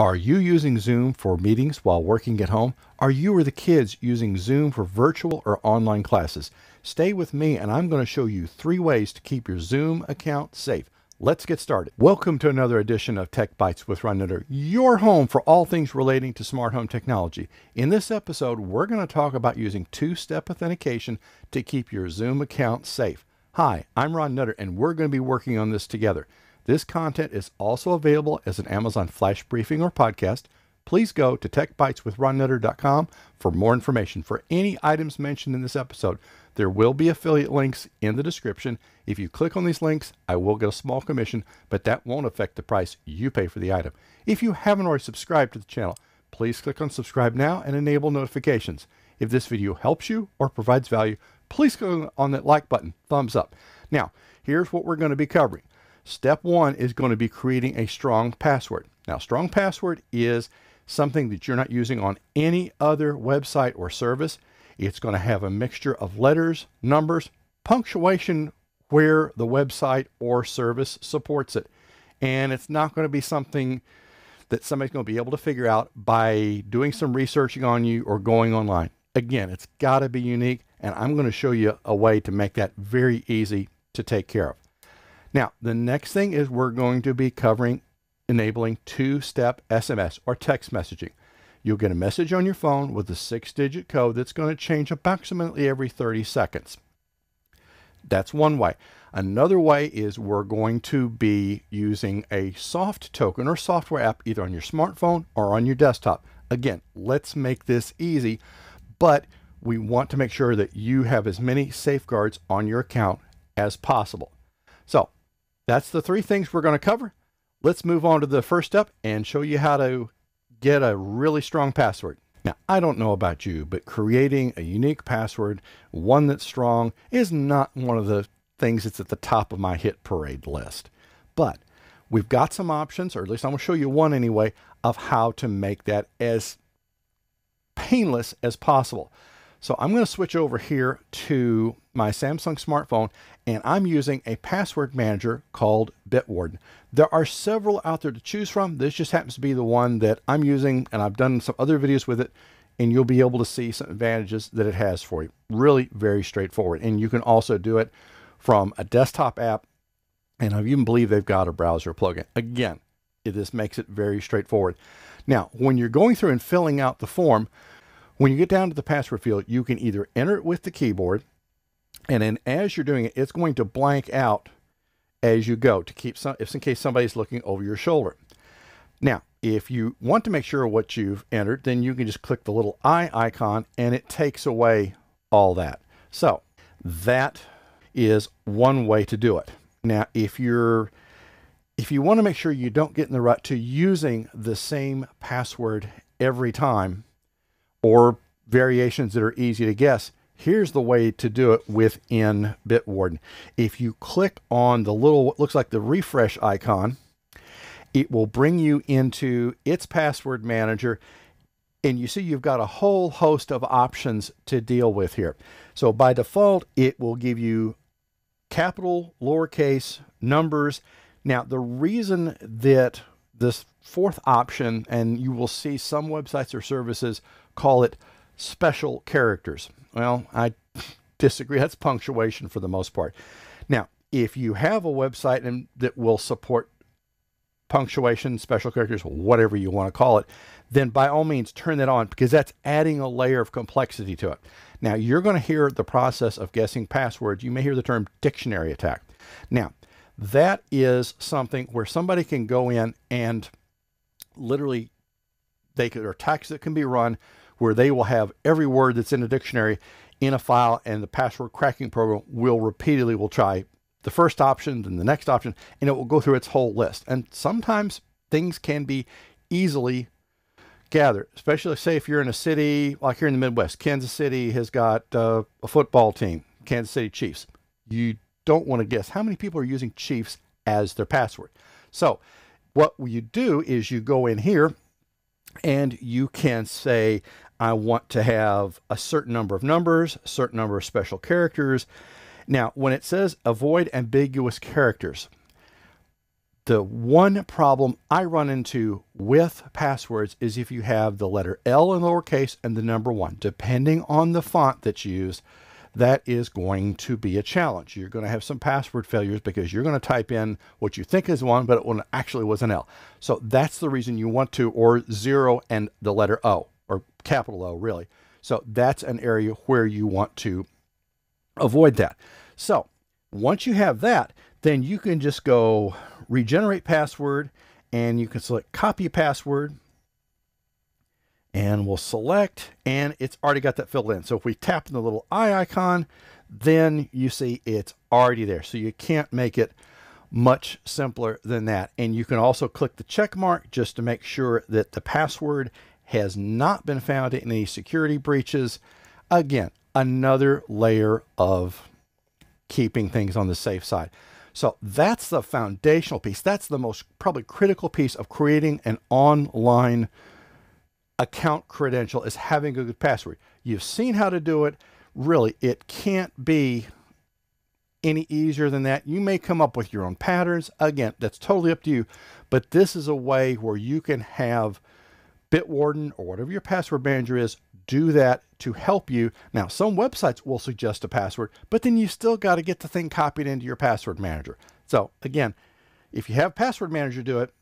Are you using Zoom for meetings while working at home? Are you or the kids using Zoom for virtual or online classes? Stay with me and I'm going to show you three ways to keep your Zoom account safe. Let's get started. Welcome to another edition of Tech Bytes with Ron Nutter, your home for all things relating to smart home technology. In this episode, we're going to talk about using two-step authentication to keep your Zoom account safe. Hi, I'm Ron Nutter and we're going to be working on this together. This content is also available as an Amazon Flash briefing or podcast. Please go to techbyteswithronnutter.com for more information. For any items mentioned in this episode, there will be affiliate links in the description. If you click on these links, I will get a small commission, but that won't affect the price you pay for the item. If you haven't already subscribed to the channel, please click on subscribe now and enable notifications. If this video helps you or provides value, please click on that like button, thumbs up. Now, here's what we're going to be covering. Step one is going to be creating a strong password. Now, strong password is something that you're not using on any other website or service. It's going to have a mixture of letters, numbers, punctuation where the website or service supports it. And it's not going to be something that somebody's going to be able to figure out by doing some researching on you or going online. Again, it's got to be unique, and I'm going to show you a way to make that very easy to take care of. Now, the next thing is we're going to be covering enabling two-step SMS or text messaging. You'll get a message on your phone with a six-digit code that's going to change approximately every 30 seconds. That's one way. Another way is we're going to be using a soft token or software app either on your smartphone or on your desktop. Again, let's make this easy, but we want to make sure that you have as many safeguards on your account as possible. So that's the three things we're going to cover. Let's move on to the first step and show you how to get a really strong password. Now, I don't know about you, but creating a unique password, one that's strong, is not one of the things that's at the top of my hit parade list. But we've got some options, or at least I'm going to show you one anyway, of how to make that as painless as possible. So I'm going to switch over here to my Samsung smartphone and I'm using a password manager called Bitwarden. There are several out there to choose from. This just happens to be the one that I'm using and I've done some other videos with it and you'll be able to see some advantages that it has for you. Really very straightforward. And you can also do it from a desktop app and I even believe they've got a browser plugin. Again, it this makes it very straightforward. Now, when you're going through and filling out the form, when you get down to the password field, you can either enter it with the keyboard, and then as you're doing it, it's going to blank out as you go to keep some, if in case somebody's looking over your shoulder. Now, if you want to make sure what you've entered, then you can just click the little eye icon and it takes away all that. So that is one way to do it. Now, if you're if you want to make sure you don't get in the rut to using the same password every time, or variations that are easy to guess, here's the way to do it within Bitwarden. If you click on the little, what looks like the refresh icon, it will bring you into its password manager and you see you've got a whole host of options to deal with here. So by default, it will give you capital, lowercase, numbers. Now, the reason that this fourth option, and you will see some websites or services call it special characters. Well, I disagree. That's punctuation for the most part. Now, if you have a website and that will support punctuation, special characters, whatever you want to call it, then by all means turn that on because that's adding a layer of complexity to it. Now, you're going to hear the process of guessing passwords. You may hear the term dictionary attack. Now, that is something where somebody can go in and literally they could or attacks that can be run where they will have every word that's in a dictionary in a file and the password cracking program will repeatedly will try the first option then the next option and it will go through its whole list. And sometimes things can be easily gathered especially say if you're in a city like here in the midwest kansas city has got uh, a football team kansas city chiefs. You don't want to guess how many people are using chiefs as their password. So what you do is you go in here and you can say, I want to have a certain number of numbers, a certain number of special characters. Now, when it says avoid ambiguous characters, The one problem I run into with passwords is if you have the letter L in lowercase and the number one, depending on the font that's used, that is going to be a challenge. You're going to have some password failures because you're going to type in what you think is one, but it actually was an L. So that's the reason you want to, or zero and the letter O, or capital O, really. So that's an area where you want to avoid that. So once you have that, then you can just go regenerate password and you can select copy password and we'll select and it's already got that filled in. So if we tap the little eye icon, then you see it's already there. So you can't make it much simpler than that. And you can also click the check mark just to make sure that the password has not been found in any security breaches. Again, another layer of keeping things on the safe side. So that's the foundational piece. That's the most probably critical piece of creating an online account credential is having a good password. You've seen how to do it. Really, it can't be any easier than that. You may come up with your own patterns. Again, that's totally up to you. But this is a way where you can have Bitwarden or whatever your password manager is do that to help you. Now, some websites will suggest a password, but then you still got to get the thing copied into your password manager. So again, if you have password manager do it,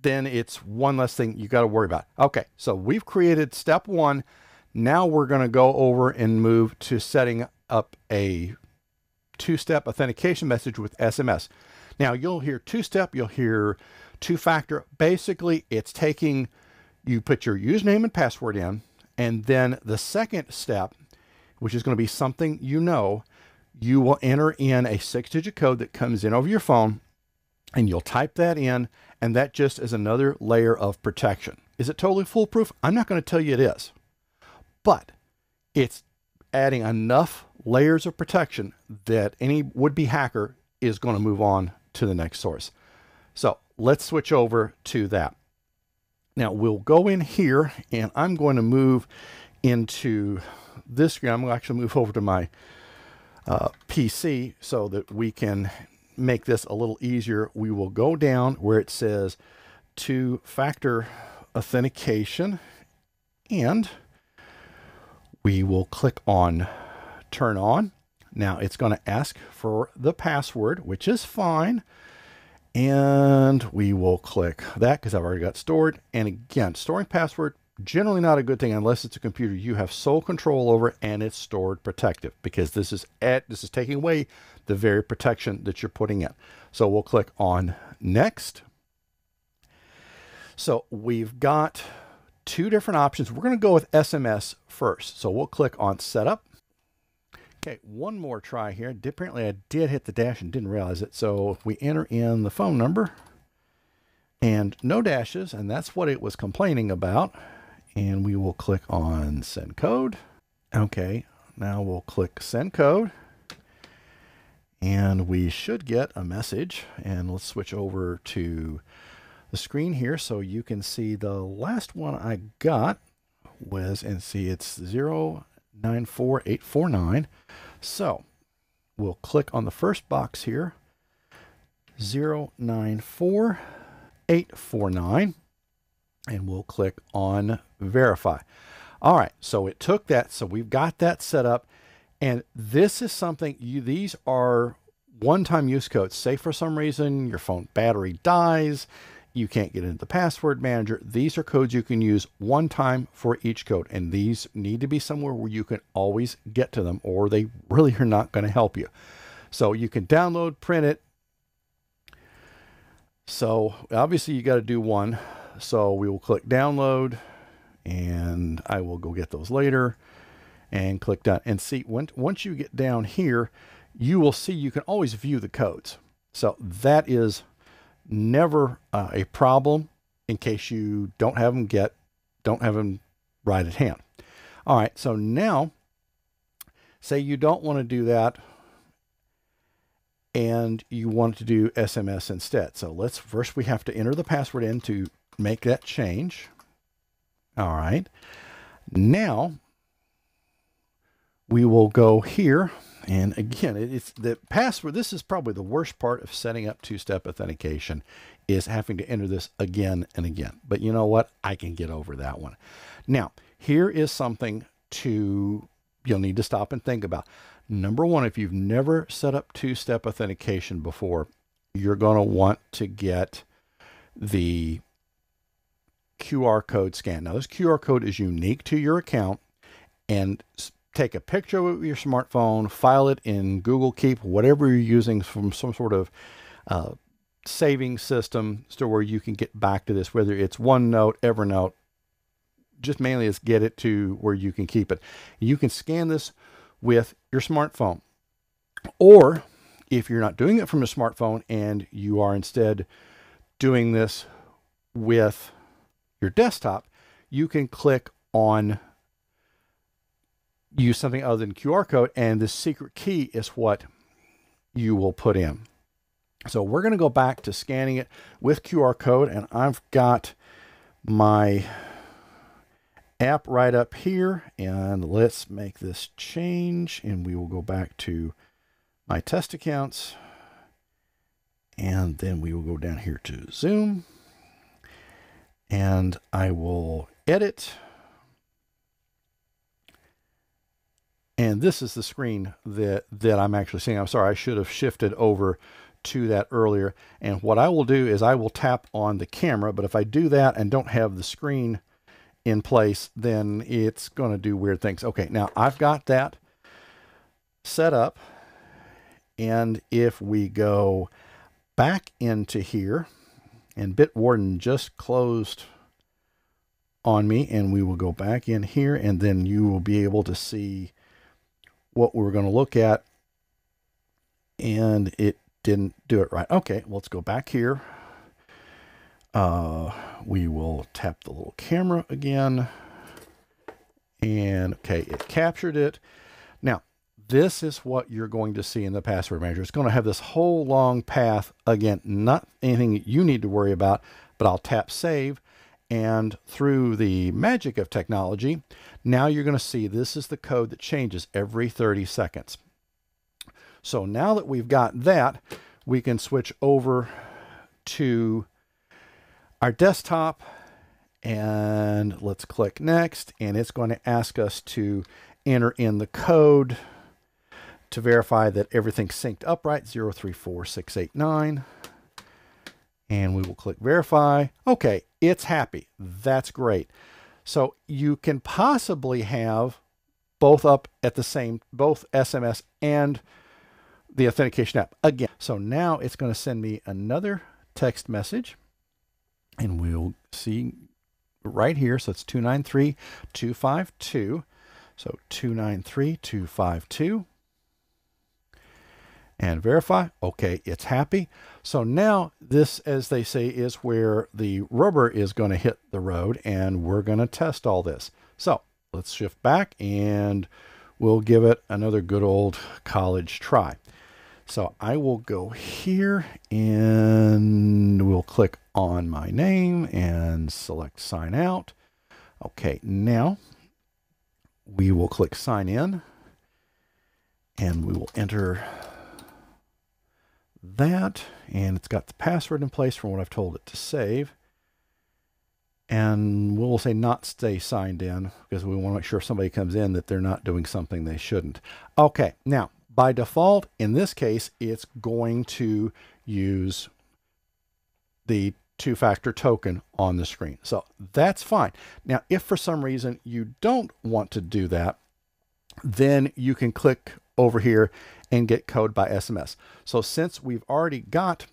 then it's one less thing you got to worry about. Okay, so we've created step one. Now we're going to go over and move to setting up a two-step authentication message with SMS. Now you'll hear two-step, you'll hear two-factor. Basically, it's taking you put your username and password in, and then the second step, which is going to be something you know, you will enter in a six digit code that comes in over your phone, and you'll type that in, and that just is another layer of protection. Is it totally foolproof? I'm not going to tell you it is, but it's adding enough layers of protection that any would be hacker is going to move on to the next source. So let's switch over to that. Now we'll go in here and I'm going to move into this. I'm going to actually move over to my uh, PC so that we can make this a little easier. We will go down where it says two-factor authentication and we will click on turn on. Now it's going to ask for the password, which is fine. And we will click that because I've already got stored. And again, storing password, generally not a good thing unless it's a computer you have sole control over and it's stored protective because this is at this is taking away the very protection that you're putting in. So we'll click on next. So we've got two different options. We're going to go with SMS first. So we'll click on setup Okay, one more try here. Apparently I did hit the dash and didn't realize it. So if we enter in the phone number and no dashes, and that's what it was complaining about. And we will click on send code. Okay, now we'll click send code. And we should get a message. And let's switch over to the screen here so you can see the last one I got was, and see it's 094849. So we'll click on the first box here, 094849, and we'll click on verify. All right, so it took that. So we've got that set up. And this is something you, these are one-time use codes. Say for some reason your phone battery dies, you can't get into the password manager. These are codes you can use one time for each code, and these need to be somewhere where you can always get to them, or they really are not going to help you. So you can download, print it. So obviously you got to do one. So we will click download, and I will go get those later, and click done. And see, when, once you get down here, you will see you can always view the codes. So that is never uh, a problem in case you don't have them get, don't have them right at hand. All right, so now say you don't want to do that and you want to do SMS instead. So let's first we have to enter the password in to make that change. All right. Now we will go here And again, it's the password. This is probably the worst part of setting up two-step authentication is having to enter this again and again. But you know what? I can get over that one. Now, here is something to you'll need to stop and think about. Number one, if you've never set up two-step authentication before, you're going to want to get the QR code scan. Now, this QR code is unique to your account and take a picture with your smartphone, file it in Google Keep, whatever you're using from some sort of uh, saving system so where you can get back to this, whether it's OneNote, Evernote, just mainly is get it to where you can keep it. You can scan this with your smartphone. Or if you're not doing it from a smartphone and you are instead doing this with your desktop, you can click on use something other than QR code, and the secret key is what you will put in. So we're going to go back to scanning it with QR code, and I've got my app right up here, and let's make this change, and we will go back to my test accounts, and then we will go down here to Zoom, and I will edit And this is the screen that, that I'm actually seeing. I'm sorry, I should have shifted over to that earlier. And what I will do is I will tap on the camera, but if I do that and don't have the screen in place, then it's going to do weird things. Okay, now I've got that set up. And if we go back into here, and Bitwarden just closed on me, and we will go back in here, and then you will be able to see what we were going to look at and it didn't do it right. Okay, let's go back here. Uh, we will tap the little camera again. And okay, it captured it. Now, this is what you're going to see in the password manager. It's going to have this whole long path. Again, not anything you need to worry about, but I'll tap save and through the magic of technology, now you're going to see this is the code that changes every 30 seconds. So now that we've got that, we can switch over to our desktop and let's click next and it's going to ask us to enter in the code to verify that everything's synced up right 034689 and we will click verify. Okay, it's happy. That's great. So you can possibly have both up at the same, both SMS and the authentication app again. So now it's going to send me another text message and we'll see right here. So it's 293-252. So 293-252 and verify. Okay, it's happy. So now this, as they say, is where the rubber is going to hit the road and we're going to test all this. So let's shift back and we'll give it another good old college try. So I will go here and we'll click on my name and select sign out. Okay, now we will click sign in and we will enter that, and it's got the password in place from what I've told it to save. And we'll say not stay signed in because we want to make sure somebody comes in that they're not doing something they shouldn't. Okay, now by default, in this case, it's going to use the two-factor token on the screen. So that's fine. Now, if for some reason you don't want to do that, then you can click over here and get code by SMS. So since we've already got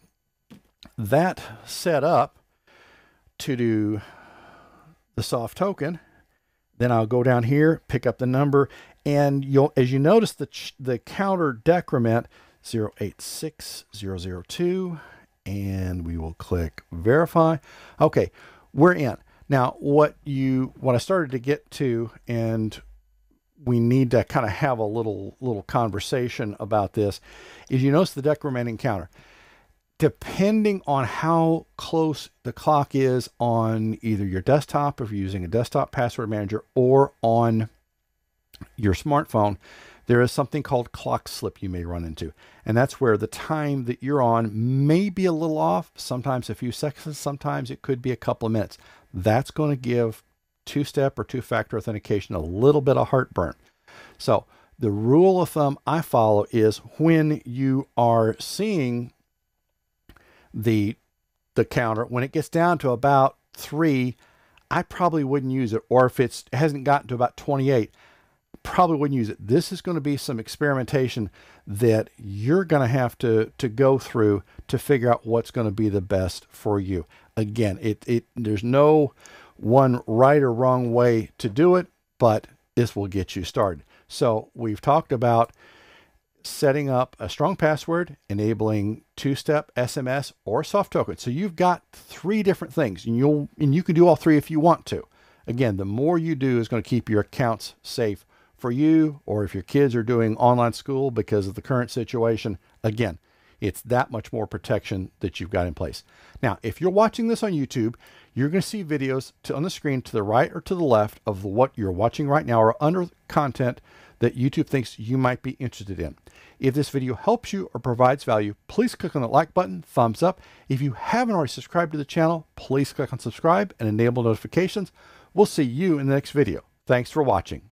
that set up to do the soft token, then I'll go down here, pick up the number, and you'll, as you notice, the, the counter decrement 086002, and we will click verify. Okay, we're in. Now, what you, what I started to get to, and we need to kind of have a little little conversation about this is you notice the decrementing counter depending on how close the clock is on either your desktop if you're using a desktop password manager or on your smartphone there is something called clock slip you may run into. And that's where the time that you're on may be a little off, sometimes a few seconds, sometimes it could be a couple of minutes. That's going to give two step or two factor authentication a little bit of heartburn. So, the rule of thumb I follow is when you are seeing the the counter when it gets down to about 3 I probably wouldn't use it or if it's, it hasn't gotten to about 28 probably wouldn't use it. This is going to be some experimentation that you're going to have to to go through to figure out what's going to be the best for you. Again, it it there's no one right or wrong way to do it, but this will get you started. So, we've talked about setting up a strong password, enabling two-step SMS or soft token. So you've got three different things and you'll and you can do all three if you want to. Again, the more you do is going to keep your accounts safe for you or if your kids are doing online school because of the current situation, again, it's that much more protection that you've got in place. Now, if you're watching this on YouTube, you're going to see videos to, on the screen to the right or to the left of what you're watching right now or under content that YouTube thinks you might be interested in. If this video helps you or provides value, please click on the like button, thumbs up. If you haven't already subscribed to the channel, please click on subscribe and enable notifications. We'll see you in the next video. Thanks for watching.